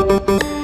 you